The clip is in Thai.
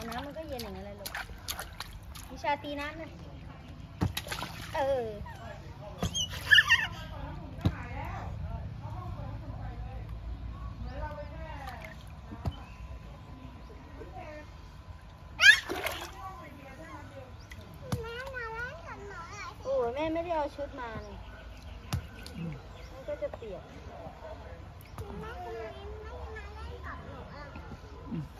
าน้ำมันก็เย็นอย่างนั้นเลยลูกวิชาตีน้ำหน่อยเออโอ้ยแม่ไม่ได้เอาชุดมาเลยมันก็จะเปียกแม่